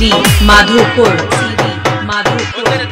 CD Madhabpur CD Madhabpur